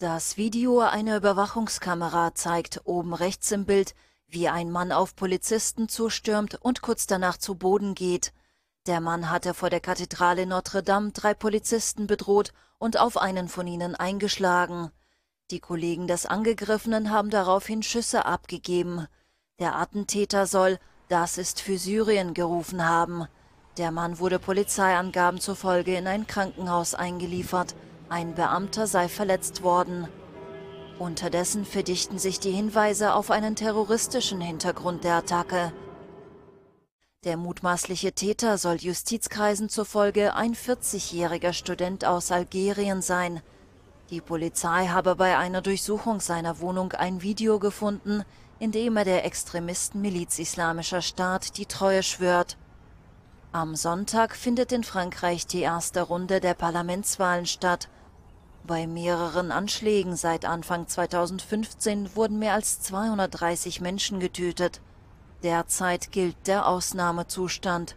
Das Video einer Überwachungskamera zeigt oben rechts im Bild, wie ein Mann auf Polizisten zustürmt und kurz danach zu Boden geht. Der Mann hatte vor der Kathedrale Notre Dame drei Polizisten bedroht und auf einen von ihnen eingeschlagen. Die Kollegen des Angegriffenen haben daraufhin Schüsse abgegeben. Der Attentäter soll Das ist für Syrien gerufen haben. Der Mann wurde Polizeiangaben zufolge in ein Krankenhaus eingeliefert. Ein Beamter sei verletzt worden. Unterdessen verdichten sich die Hinweise auf einen terroristischen Hintergrund der Attacke. Der mutmaßliche Täter soll Justizkreisen zufolge ein 40-jähriger Student aus Algerien sein. Die Polizei habe bei einer Durchsuchung seiner Wohnung ein Video gefunden, in dem er der Extremisten-Miliz Islamischer Staat die Treue schwört. Am Sonntag findet in Frankreich die erste Runde der Parlamentswahlen statt. Bei mehreren Anschlägen seit Anfang 2015 wurden mehr als 230 Menschen getötet. Derzeit gilt der Ausnahmezustand.